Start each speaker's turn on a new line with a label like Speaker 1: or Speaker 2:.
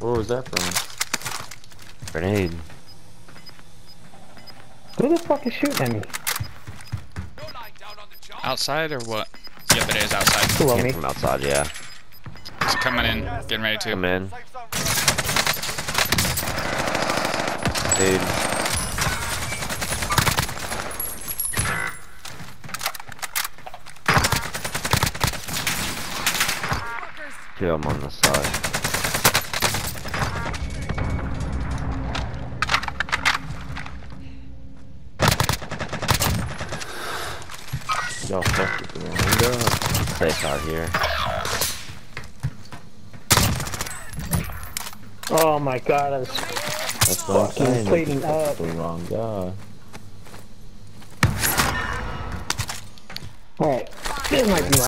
Speaker 1: Where was that from?
Speaker 2: Grenade.
Speaker 3: Who the fuck is shooting at me?
Speaker 4: Outside or what? Yep, it is outside.
Speaker 3: Below
Speaker 2: Came
Speaker 3: me.
Speaker 2: from outside, yeah.
Speaker 4: It's coming in, getting ready to.
Speaker 2: Come in. Dude. Two of them on the side.
Speaker 1: Y'all fucked with the wrong gun.
Speaker 2: Safe out here.
Speaker 3: Oh my god, I was
Speaker 1: That's what I'm
Speaker 3: Fucking
Speaker 1: saying. they
Speaker 3: plating up.
Speaker 1: The wrong guy.
Speaker 3: Alright. This might be my